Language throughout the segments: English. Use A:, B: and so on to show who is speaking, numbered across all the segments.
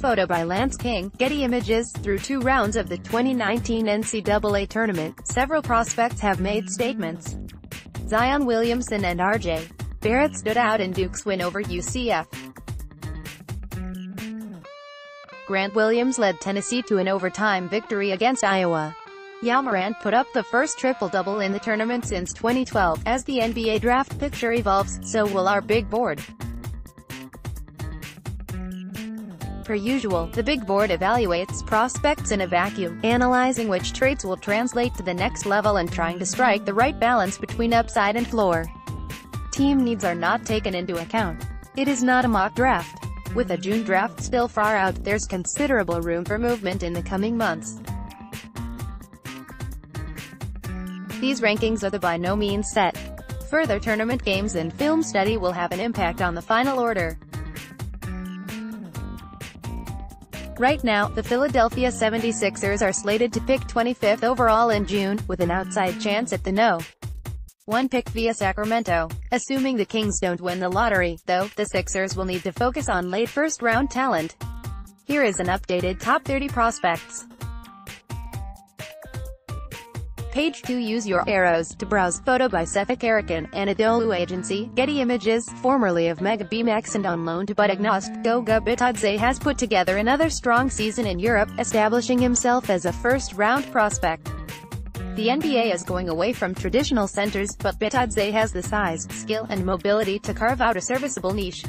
A: Photo by Lance King, Getty Images. Through two rounds of the 2019 NCAA tournament, several prospects have made statements. Zion Williamson and R.J. Barrett stood out in Duke's win over UCF. Grant Williams led Tennessee to an overtime victory against Iowa. Ja Morant put up the first triple-double in the tournament since 2012. As the NBA draft picture evolves, so will our big board. Per usual, the big board evaluates prospects in a vacuum, analyzing which traits will translate to the next level and trying to strike the right balance between upside and floor. Team needs are not taken into account. It is not a mock draft. With a June draft still far out, there's considerable room for movement in the coming months. These rankings are the by no means set. Further tournament games and film study will have an impact on the final order. Right now, the Philadelphia 76ers are slated to pick 25th overall in June, with an outside chance at the no. One pick via Sacramento. Assuming the Kings don't win the lottery, though, the Sixers will need to focus on late first-round talent. Here is an updated top 30 prospects. Page 2 Use your arrows to browse. Photo by Seth Akarikan, Anadolu Agency, Getty Images, formerly of Mega Bemax and on loan to Budućnost, Goga Bitadze has put together another strong season in Europe, establishing himself as a first-round prospect. The NBA is going away from traditional centers, but Bitadze has the size, skill, and mobility to carve out a serviceable niche.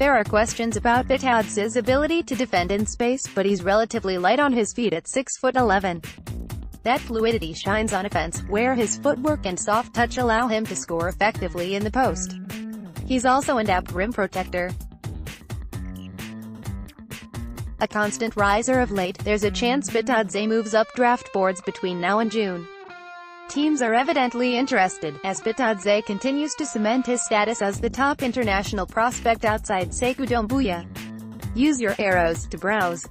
A: There are questions about Bitadze's ability to defend in space, but he's relatively light on his feet at 6 foot 11. That fluidity shines on offense, where his footwork and soft touch allow him to score effectively in the post. He's also an apt rim protector. A constant riser of late, there's a chance Bitadze moves up draft boards between now and June. Teams are evidently interested, as Bitadze continues to cement his status as the top international prospect outside Sekou Doumbouya. Use your arrows to browse.